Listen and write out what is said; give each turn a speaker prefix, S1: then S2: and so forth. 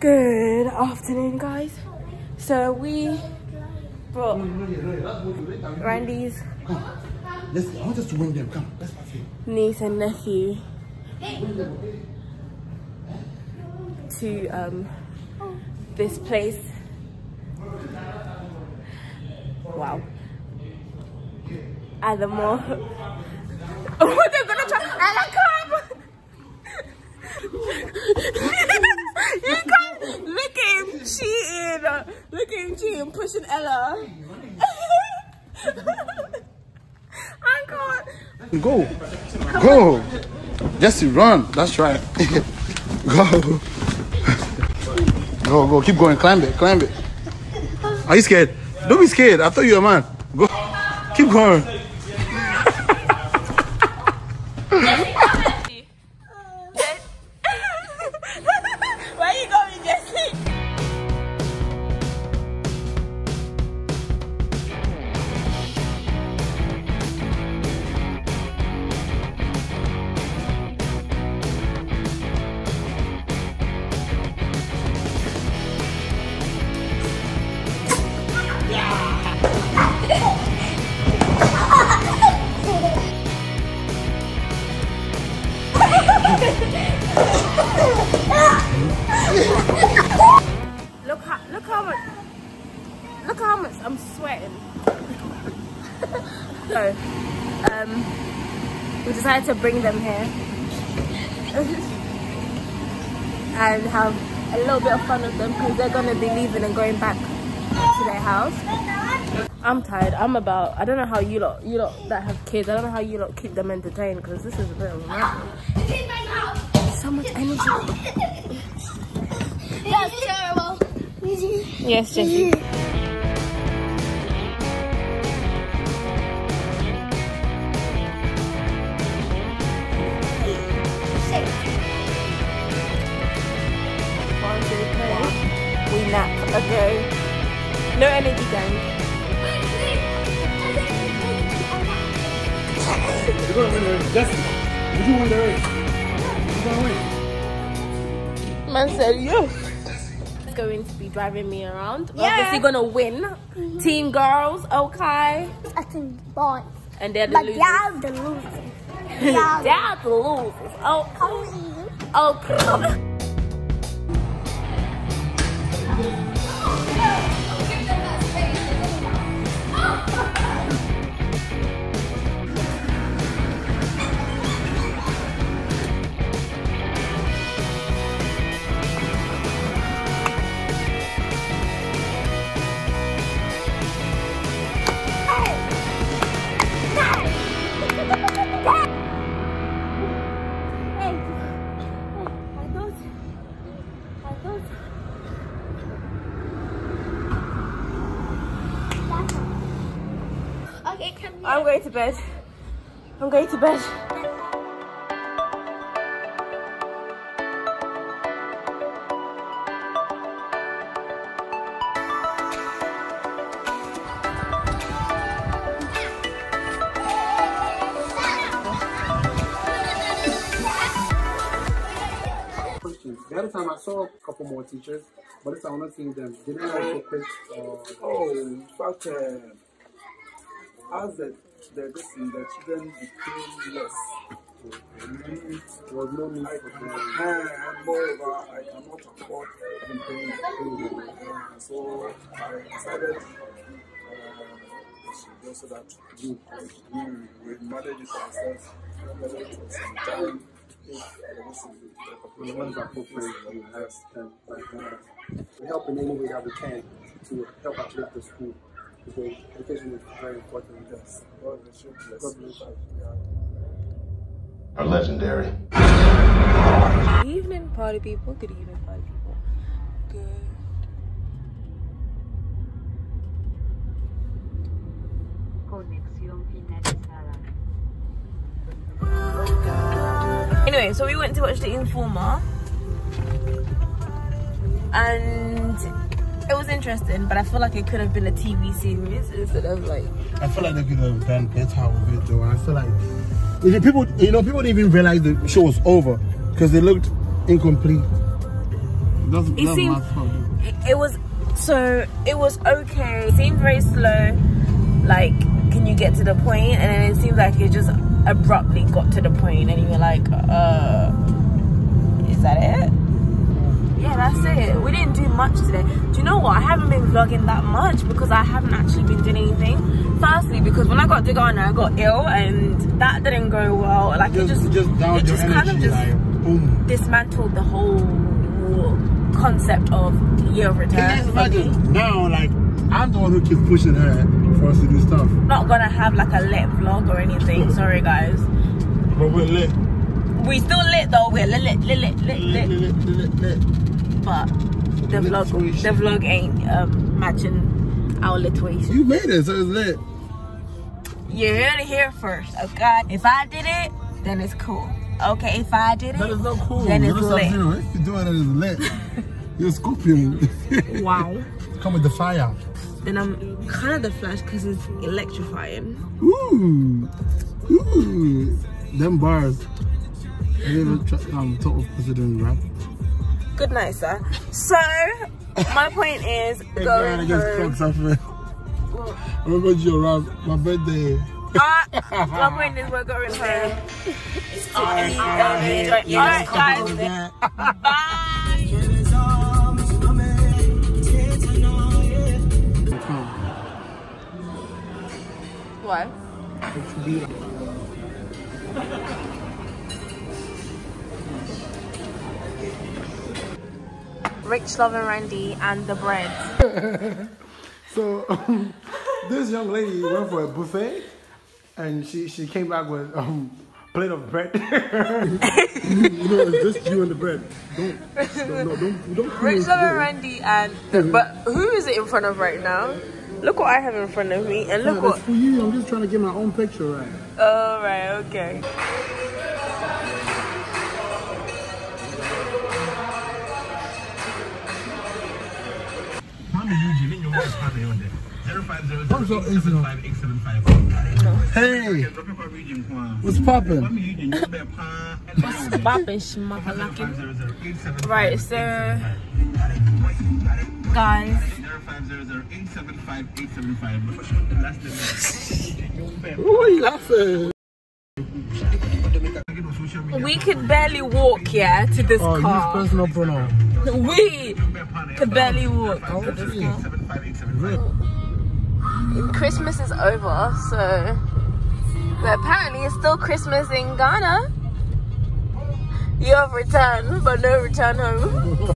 S1: Good afternoon, guys. So we brought Randy's
S2: Let's, I want us to win them. Come, let's pass
S1: niece and nephew to um, this place. Wow. At the mall. Oh, they're gonna try. Ella, come! you can't look at him cheating. Look at him pushing Ella.
S2: Go. Go. Jesse, run. That's right. go. Go, go. Keep going. Climb it. Climb it. Are you scared? Don't be scared. I thought you were a man. Go. Keep going.
S1: So, um, we decided to bring them here and have a little bit of fun with them because they're gonna be leaving and going back to their house. I'm tired. I'm about. I don't know how you lot, you lot that have kids. I don't know how you lot keep them entertained because this is a bit of a mess. So much energy.
S3: That's terrible.
S1: Yes, Jesse. Nap. Okay. No energy, gang.
S2: You're going to win the race. Jesse, would you win the race? You're going to win.
S1: Man said yes. Going to be driving me around.
S3: Yeah.
S1: Obviously gonna win. Mm-hmm. Team girls, okay.
S3: I think boy.
S1: And they're the
S3: But
S1: losers.
S3: y'all the loser. Y'all
S1: They're the losers. Oh,
S3: come oh,
S1: I'm going to bed. I'm going to bed.
S2: The other time I saw a couple more teachers, but this time I'm not seeing them. Did they also quit? Uh,
S4: Oh, in fact, uh, as the, the, this, thing, the children became less,
S2: there was no need for them.
S4: and moreover, I cannot afford even paying the bill. Uh, so I decided uh, so that we, we, manage it ourselves, manage it for some time. If this is
S2: The
S4: the
S2: ones that put praise you have them like uh, we help in any way that we can to help uplift the school because education is very important in this.
S4: God bless you. Bless
S2: God
S4: you.
S2: bless you.
S4: Yeah.
S5: are legendary.
S1: Good evening, party people. Good evening, party people. Good.
S6: Conexión finalizada.
S1: Anyway, so we went to watch The Informer. And it was interesting, but I feel like it could have been a TV series instead of like.
S2: I feel like they could have uh, done better with it though. I feel like if people, you know, people didn't even realize the show was over because they looked incomplete. That's,
S1: It
S2: that's
S1: seemed- it, it was so it was okay it seemed very slow like can you get to the point? and then it seems like it just abruptly got to the point and you were like uh is that it? Yeah that's it. We didn't do much today. Do you know what? I haven't been vlogging that much because i haven't actually been doing anything. Firstly because when i got to ghana i got ill and that didn't go well. Like it just
S2: just down
S1: it
S2: your
S1: just
S2: energy,
S1: kind of just
S2: like boom.
S1: dismantled the whole concept of year of return.
S2: Can you imagine? Now? Like I'm the one who keeps pushing her for us to do stuff,
S1: not gonna have like a lit vlog or anything. Sorry guys.
S2: but we're lit.
S1: We still lit though. We're lit, lit, lit, lit, lit,
S2: Lit,
S1: lit.
S2: lit, lit, lit.
S1: But the
S2: lit
S1: vlog, the vlog ain't um, matching our lituation.
S2: You made it, so it's lit.
S1: You heard it here first, okay? If I did it, then it's cool. Okay, if I did
S2: That is
S1: it,
S2: not cool.
S1: Then
S2: you
S1: it's lit.
S2: something? If you do it, it's lit. You're scorpion.
S1: wow.
S2: Come with the fire.
S1: Then I'm kind of the flash because it's electrifying.
S2: Ooh, ooh, them bars. I never try, um, thought of considering rap.
S1: Good night, sir. So my point is
S2: Hey,
S1: going
S2: man, I just
S1: home.
S2: clocked something. I remember you around my birthday.
S1: Ah, my point is we're going home. to eat and enjoy. All right, guys. Bye. What? Richlove and Randy and the bread.
S2: So um, this young lady went for a buffet, and she she came back with um plate of bread. you know, it's just you and the bread. Don't no, no, don't don't.
S1: Richlove and Randy and but who is it in front of right now? Look what I have in front of me and look
S2: It's
S1: what.
S2: for you. I'm just trying to get my own picture right.
S1: Oh right, okay.
S2: I'm so easy. Hey, what's poppin'?
S1: Bopping schmuckalacking. Right, sir. guys,
S2: Who are you laughing?
S1: we could barely walk, yeah, to this
S2: Oh,
S1: car.
S2: personal pronoun.
S1: We could barely walk to this car. Christmas is over, so but apparently it's still Christmas in Ghana. You have returned, but no return home.